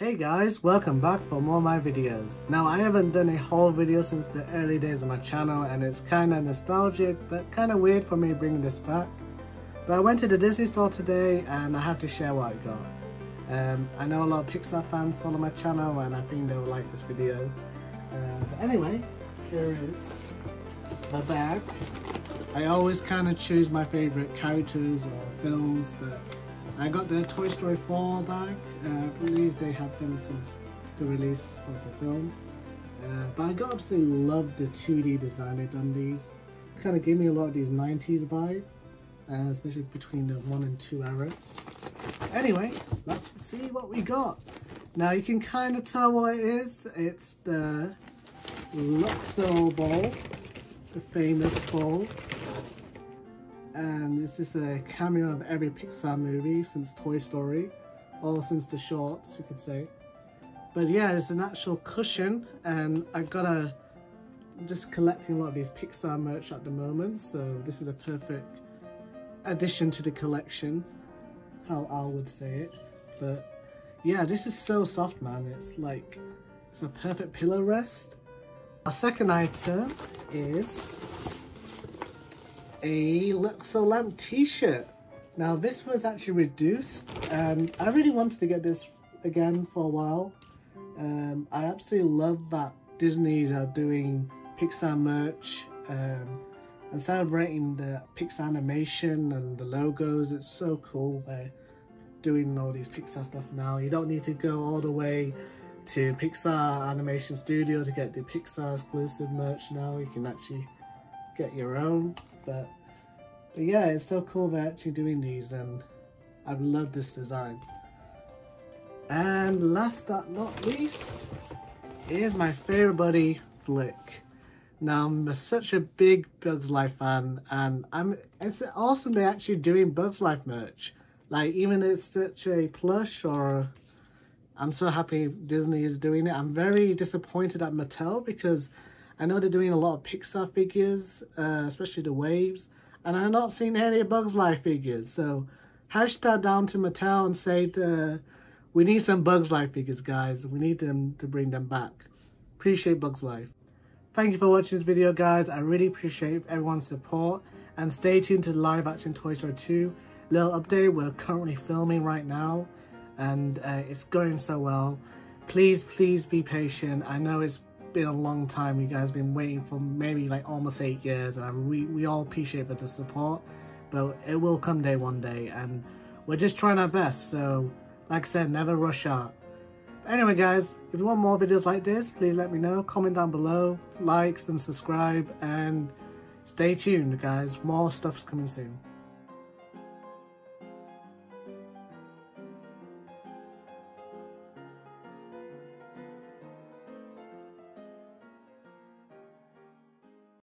Hey guys, welcome back for more of my videos. Now I haven't done a whole video since the early days of my channel and it's kinda nostalgic but kinda weird for me bringing this back. But I went to the Disney store today and I have to share what I got. Um, I know a lot of Pixar fans follow my channel and I think they'll like this video. Uh, but anyway, here is my bag. I always kind of choose my favorite characters or films but I got the Toy Story 4 bag. Uh, I believe they have them since the release of the film. Uh, but I got absolutely love the 2D design they've done these. Kind of gave me a lot of these 90s vibe, uh, especially between the 1 and 2 era. Anyway, let's see what we got. Now you can kind of tell what it is. It's the Luxo Ball, the famous ball and this is a cameo of every Pixar movie since Toy Story, or since the shorts, you could say. But yeah, it's an actual cushion, and I've got a I'm just collecting a lot of these Pixar merch at the moment, so this is a perfect addition to the collection, how I would say it. But yeah, this is so soft, man. It's like, it's a perfect pillow rest. Our second item is a Luxo Lamp t-shirt. Now this was actually reduced and I really wanted to get this again for a while. Um, I absolutely love that Disney's are doing Pixar merch um, and celebrating the Pixar animation and the logos. It's so cool they're doing all these Pixar stuff now. You don't need to go all the way to Pixar Animation Studio to get the Pixar exclusive merch now. You can actually get your own. But, but yeah, it's so cool they're actually doing these and I love this design. And last but not least, is my favorite buddy, Flick. Now, I'm such a big Bugs Life fan, and I'm it's awesome they're actually doing Bugs Life merch. Like, even it's such a plush, or I'm so happy Disney is doing it. I'm very disappointed at Mattel because I know they're doing a lot of Pixar figures, uh, especially the waves, and I've not seen any Bugs Life figures. So hashtag down to Mattel and say to, we need some Bugs Life figures, guys. We need them to bring them back. Appreciate Bugs Life. Thank you for watching this video, guys. I really appreciate everyone's support. And stay tuned to the live action Toy Story 2. Little update, we're currently filming right now. And uh, it's going so well. Please, please be patient. I know it's been a long time. You guys been waiting for maybe like almost eight years, and we we all appreciate for the support. But it will come day one day, and we're just trying our best. So, like I said, never rush out. Anyway, guys, if you want more videos like this, please let me know. Comment down below, likes and subscribe, and stay tuned, guys. More stuff's coming soon.